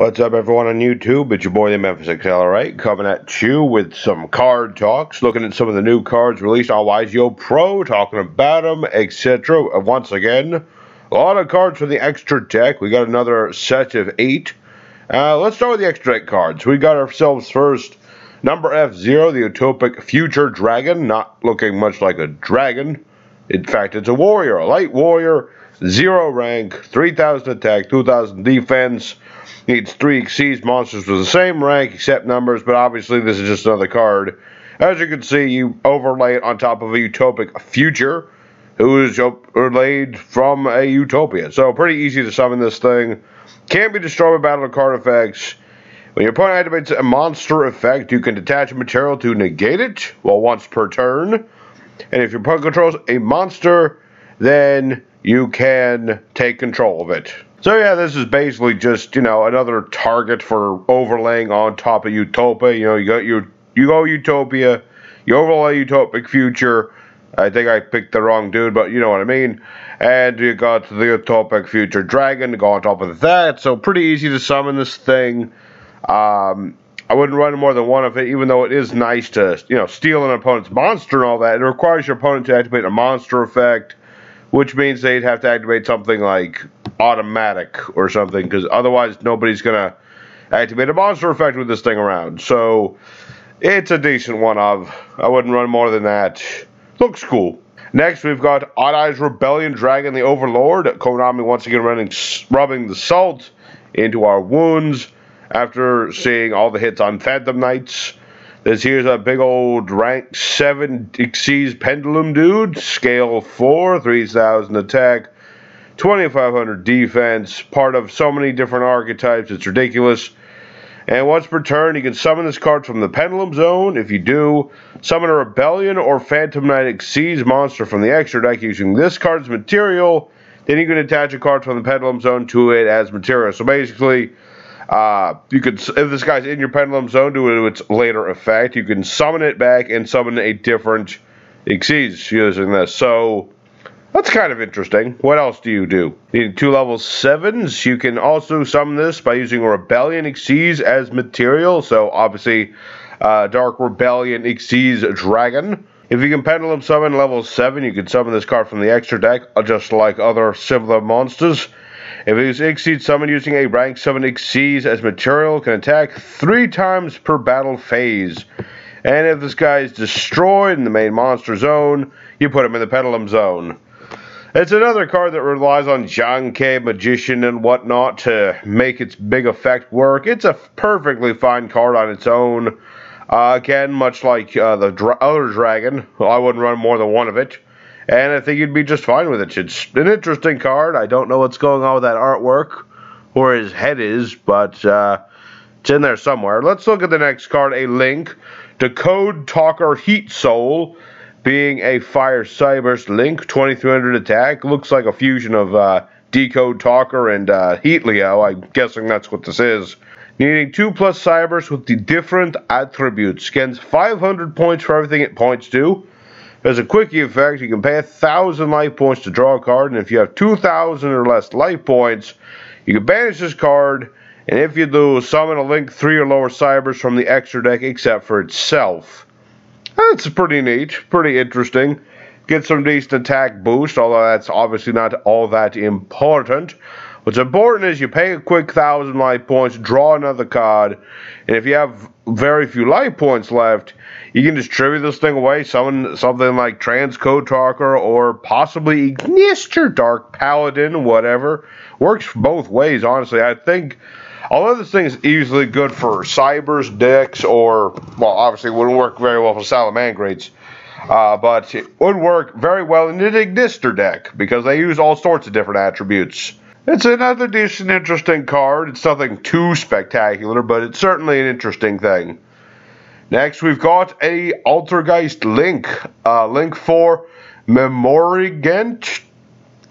What's up, everyone on YouTube? It's your boy, the Memphis Accelerate, coming at you with some card talks, looking at some of the new cards released on YGO Pro, talking about them, etc. Once again, a lot of cards from the extra deck. We got another set of eight. Uh, let's start with the extra deck cards. We got ourselves first number F0, the Utopic Future Dragon, not looking much like a dragon. In fact, it's a warrior, a light warrior, zero rank, 3,000 attack, 2,000 defense. Needs three Xyz monsters with the same rank except numbers, but obviously this is just another card. As you can see, you overlay it on top of a utopic future, who is overlaid from a utopia. So pretty easy to summon this thing. Can't be destroyed by battle card effects. When your opponent activates a monster effect, you can detach a material to negate it, well once per turn. And if your opponent controls a monster, then you can take control of it. So yeah, this is basically just, you know, another target for overlaying on top of Utopia. You know, you got your you go Utopia, you overlay Utopic Future. I think I picked the wrong dude, but you know what I mean. And you got the Utopic Future Dragon to go on top of that. So pretty easy to summon this thing. Um, I wouldn't run more than one of it, even though it is nice to, you know, steal an opponent's monster and all that. It requires your opponent to activate a monster effect, which means they'd have to activate something like automatic or something, because otherwise nobody's going to activate a monster effect with this thing around. So it's a decent one of. I wouldn't run more than that. Looks cool. Next, we've got Odd Eyes Rebellion Dragon the Overlord. Konami once again running, rubbing the salt into our wounds after seeing all the hits on Phantom Knights. This here's a big old rank 7 Xyz Pendulum dude, scale 4, 3000 attack, 2500 defense, part of so many different archetypes, it's ridiculous. And once per turn, you can summon this card from the Pendulum Zone. If you do, summon a Rebellion or Phantom Knight Xyz monster from the extra deck using this card's material. Then you can attach a card from the Pendulum Zone to it as material. So basically, uh, you could, if this guy's in your Pendulum Zone, do its later effect. You can summon it back and summon a different Xyz using this. So, that's kind of interesting. What else do you do? Need two level 7s. You can also summon this by using Rebellion Xyz as material. So obviously, uh, Dark Rebellion Xyz Dragon. If you can Pendulum Summon level 7, you can summon this card from the extra deck, uh, just like other similar monsters. If it Xyz Summon using a rank 7 Xyz as material, can attack 3 times per battle phase. And if this guy is destroyed in the main monster zone, you put him in the Pendulum Zone. It's another card that relies on Zhang Magician and whatnot to make its big effect work. It's a perfectly fine card on its own. Uh, again, much like uh, the dra other dragon, I wouldn't run more than one of it. And I think you'd be just fine with it. It's an interesting card. I don't know what's going on with that artwork, where his head is, but uh, it's in there somewhere. Let's look at the next card, a link. Decode Talker Heat Soul being a Fire Cyberse Link, 2300 attack. Looks like a fusion of uh, Decode Talker and uh, Heatleo. I'm guessing that's what this is. Needing 2 plus Cyberse with the different attributes. Scans 500 points for everything it points to. As a quickie effect, you can pay a 1,000 life points to draw a card, and if you have 2,000 or less life points, you can banish this card, and if you do, summon a Link 3 or lower Cyberse from the extra deck except for itself. That's pretty neat, pretty interesting. Get some decent attack boost, although that's obviously not all that important. What's important is you pay a quick thousand life points, draw another card, and if you have very few life points left, you can distribute this thing away, summon something like Transcode Talker or possibly Ignister Dark Paladin, whatever. Works both ways, honestly. I think Although this thing is easily good for Cyberse, decks, or, well, obviously wouldn't work very well for Salamangreats, uh, but it would work very well in an Ignister deck, because they use all sorts of different attributes. It's another decent, interesting card. It's nothing too spectacular, but it's certainly an interesting thing. Next, we've got a Altergeist Link. Uh, link for Memorygant,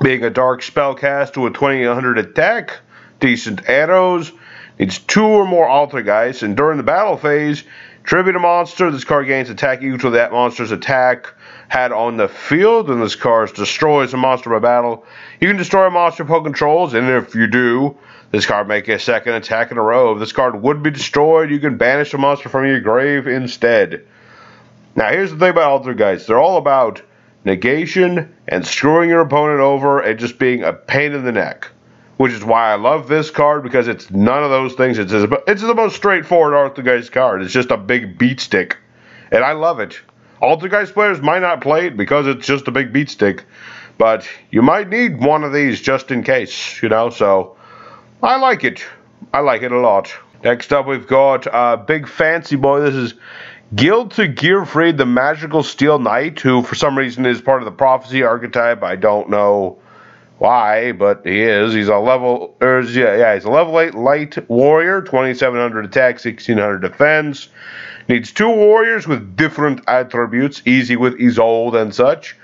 being a dark spellcaster with 2800 attack, decent arrows, Needs two or more Altergeist, and during the battle phase, tribute a monster. This card gains attack equal to that monster's attack had on the field, and this card destroys a monster by battle. You can destroy a monster Poke controls, and if you do, this card make a second attack in a row. If this card would be destroyed, you can banish a monster from your grave instead. Now, here's the thing about Altergeist. They're all about negation and screwing your opponent over and just being a pain in the neck. Which is why I love this card because it's none of those things. It's, it's the most straightforward Altergeist card. It's just a big beat stick. And I love it. Altergeist players might not play it because it's just a big beat stick. But you might need one of these just in case, you know, so I like it. I like it a lot. Next up, we've got uh, Big Fancy Boy. This is Gilti-Gearfried, the Magical Steel Knight, who for some reason is part of the Prophecy archetype. I don't know why, but he is. He's a level, or yeah, yeah, he's a level 8 light warrior, 2700 attack, 1600 defense. Needs two warriors with different attributes, easy with Isolde and such.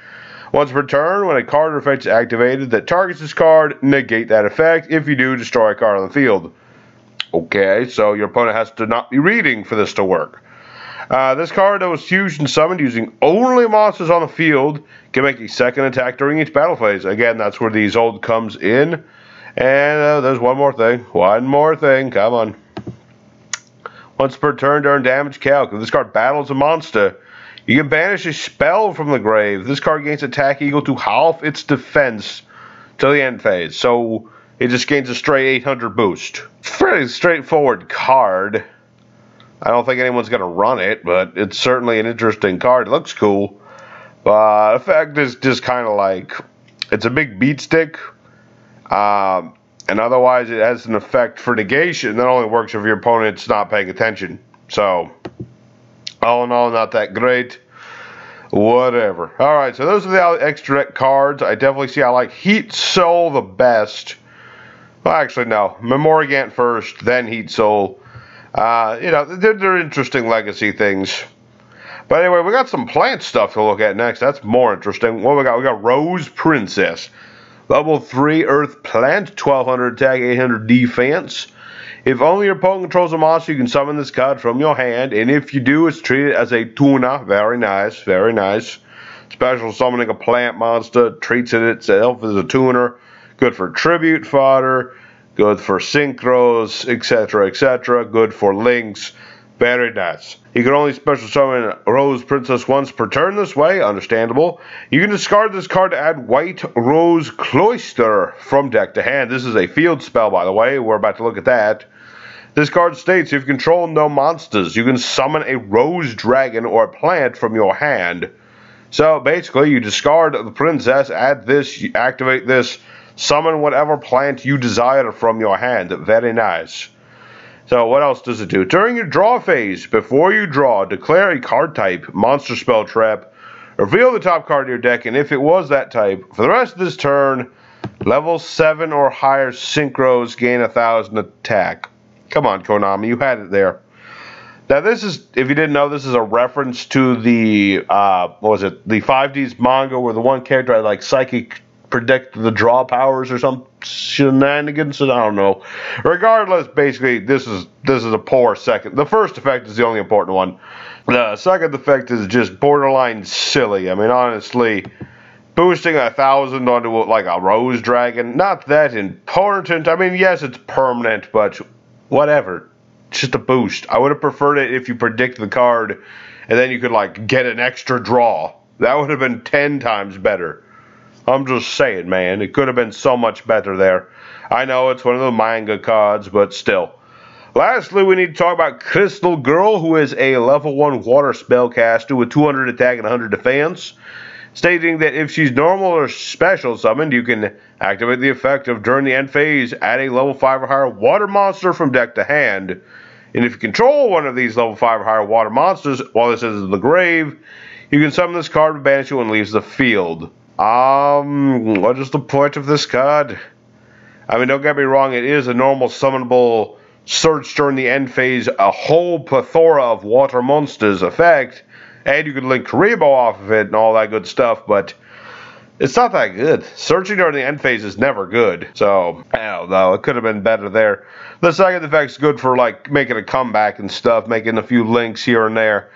Once per turn, when a card or effect is activated that targets this card, negate that effect. If you do, destroy a card on the field. Okay, so your opponent has to not be reading for this to work. Uh, this card that was fusion summoned using only monsters on the field can make a second attack during each battle phase. Again, that's where the Isolde comes in. And uh, there's one more thing. One more thing. Come on. Once per turn during damage calc, if this card battles a monster, you can banish a spell from the grave. This card gains attack equal to half its defense till the end phase. So it just gains a straight 800 boost. Pretty straightforward card. I don't think anyone's going to run it, but it's certainly an interesting card. It looks cool. But the effect is just kind of like it's a big beat stick. Um, and otherwise, it has an effect for negation that only works if your opponent's not paying attention. So, all in all, not that great. Whatever. All right, so those are the extra cards. I definitely see I like Heat Soul the best. Well, actually, no. Memorygant first, then Heat Soul. Uh, you know, they're, they're interesting legacy things. But anyway, we got some plant stuff to look at next. That's more interesting. What we got? We got Rose Princess. Level 3 Earth Plant, 1200 attack, 800 defense. If only your opponent controls a monster, you can summon this card from your hand, and if you do, it's treated as a tuner. Very nice, very nice. Special summoning a plant monster, treats it itself as a tuner. Good for tribute fodder, good for synchros, etc., etc. Good for links. Very nice. You can only special summon Rose Princess once per turn this way, understandable. You can discard this card to add White Rose Cloister from deck to hand. This is a field spell, by the way. We're about to look at that. This card states if you control no monsters, you can summon a rose dragon or a plant from your hand. So basically, you discard the princess, add this, activate this, summon whatever plant you desire from your hand. Very nice. So what else does it do? During your draw phase, before you draw, declare a card type, monster spell trap, reveal the top card of your deck, and if it was that type, for the rest of this turn, level 7 or higher synchros gain a thousand attack. Come on, Konami, you had it there. Now, this is, if you didn't know, this is a reference to the, uh, what was it, the 5Ds manga where the one character had like psychic predict the draw powers or some shenanigans. I don't know. Regardless, basically, this is this is a poor second. The first effect is the only important one. The second effect is just borderline silly. I mean, honestly, boosting a thousand onto like a rose dragon, not that important. I mean, yes, it's permanent, but whatever. It's just a boost. I would have preferred it if you predict the card and then you could like get an extra draw. That would have been 10 times better. I'm just saying, man. It could have been so much better there. I know it's one of the manga cards, but still. Lastly, we need to talk about Crystal Girl, who is a level 1 water spellcaster with 200 attack and 100 defense stating that if she's normal or special summoned, you can activate the effect of during the end phase, add a level 5 or higher water monster from deck to hand. And if you control one of these level 5 or higher water monsters while this is in the grave, you can summon this card and banish it and leaves the field. Um, what is the point of this card? I mean, don't get me wrong, it is a normal summonable search during the end phase, a whole plethora of water monsters effect, and you can Linkuriboh off of it and all that good stuff, but it's not that good. Searching during the end phase is never good. So, I don't know. It could have been better there. The second effect's good for, like, making a comeback and stuff, making a few links here and there.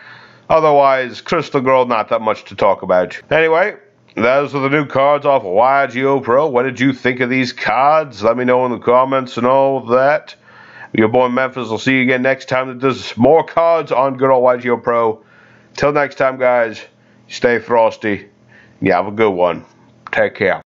Otherwise, Crystal Girl, not that much to talk about. Anyway, those are the new cards off of YGO Pro. What did you think of these cards? Let me know in the comments and all that. Your boy Memphis will see you again next time there's more cards on good old YGO Pro. Till next time, guys, stay frosty. You have a good one. Take care.